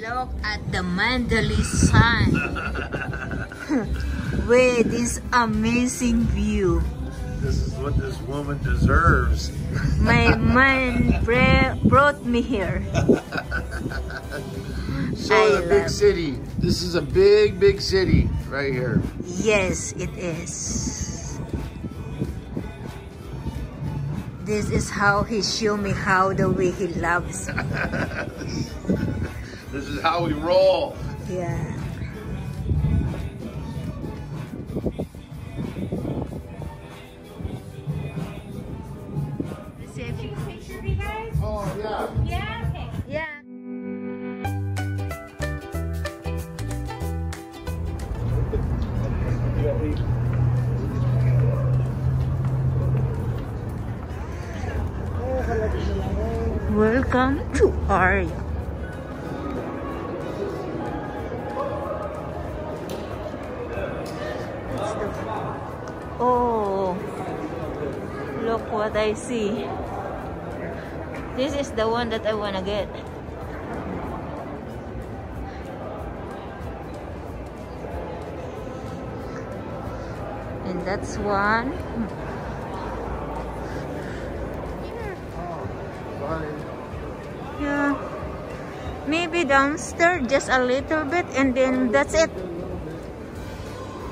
Look at the Mandalay Sun with this amazing view. This is what this woman deserves. My man brought me here. So I the big city. This is a big, big city right here. Yes, it is. This is how he show me how the way he loves me. This is how we roll. Yeah. picture of you guys? Oh yeah. Yeah, okay. Yeah. Welcome to Aria. Oh, look what I see. This is the one that I wanna get. And that's one. Yeah. Maybe downstairs just a little bit and then that's it.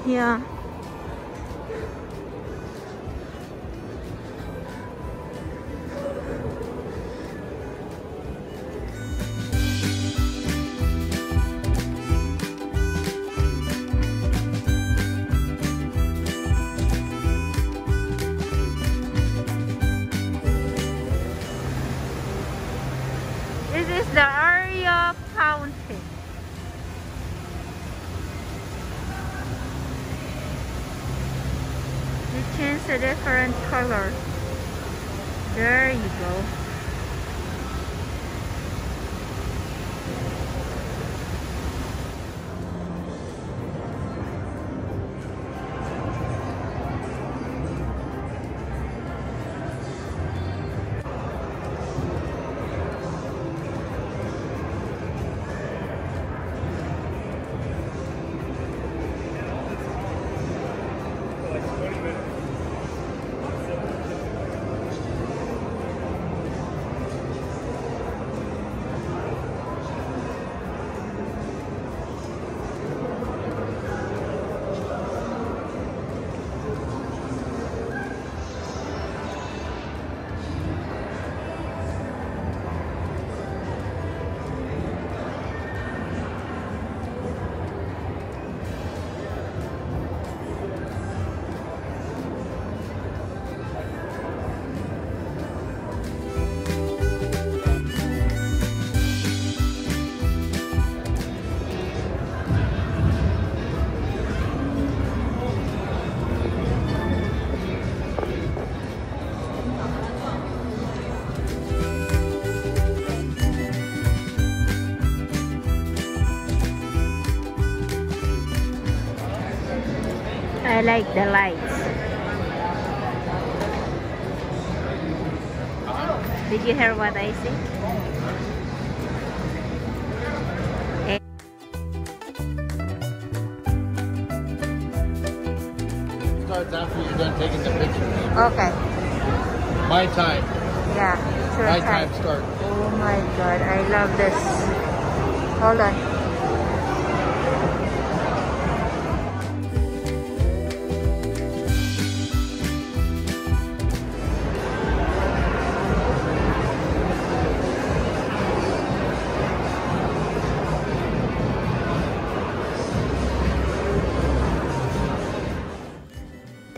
Yeah. You change a different color. There you go. I like the lights. Did you hear what I said? After you're done taking the picture. Okay. My time. Yeah. My time. time start. Oh my god, I love this. Hold on.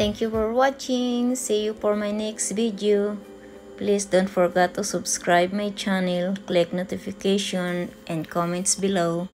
Thank you for watching. See you for my next video. Please don't forget to subscribe my channel, click notification and comments below.